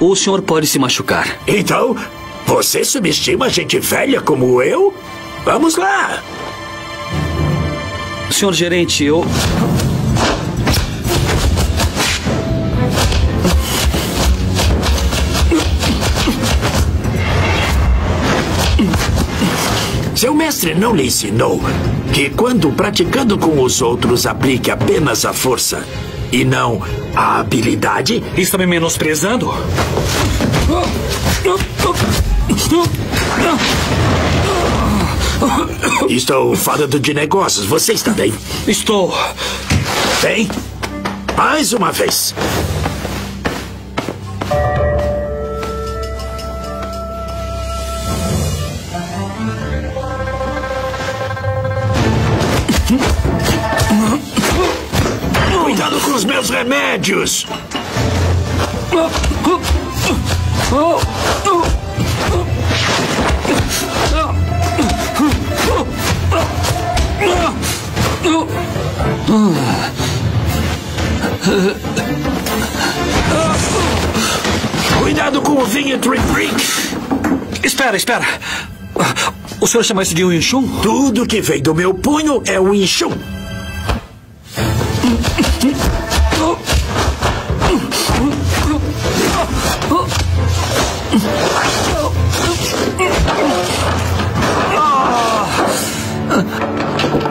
o senhor pode se machucar. Então, você subestima gente velha como eu? Vamos lá! Senhor gerente, eu. Seu mestre não lhe ensinou que quando praticando com os outros aplique apenas a força e não a habilidade? Está me menosprezando? Estou falando de negócios. Você está bem? Estou. Bem? Mais uma vez. Os meus remédios! Cuidado com o vinho Trick Espera, espera. O senhor chama isso de Wing Chun? Tudo que vem do meu punho é o Inchun.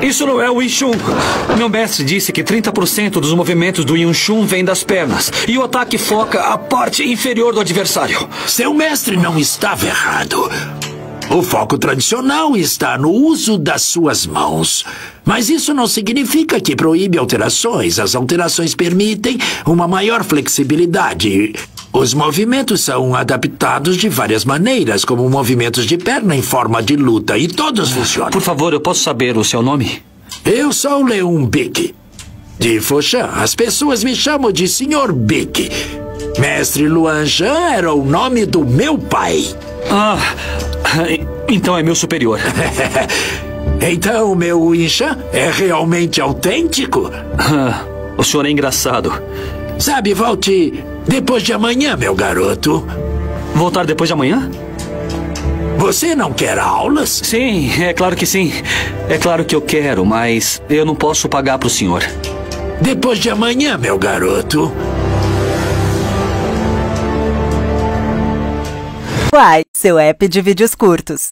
Isso não é o Wing Chun. Meu mestre disse que 30% dos movimentos do Wing Chun vem das pernas. E o ataque foca a parte inferior do adversário. Seu mestre não estava errado. O foco tradicional está no uso das suas mãos. Mas isso não significa que proíbe alterações. As alterações permitem uma maior flexibilidade. Os movimentos são adaptados de várias maneiras, como movimentos de perna em forma de luta, e todos funcionam. Por favor, eu posso saber o seu nome? Eu sou Leon Bick. De Foshan, as pessoas me chamam de Sr. Bick. Mestre Luan Shan era o nome do meu pai. Ah, então é meu superior. então meu Isha é realmente autêntico? Ah, o senhor é engraçado. Sabe, volte depois de amanhã, meu garoto. Voltar depois de amanhã? Você não quer aulas? Sim, é claro que sim. É claro que eu quero, mas eu não posso pagar para o senhor. Depois de amanhã, meu garoto. Uai, seu app de vídeos curtos.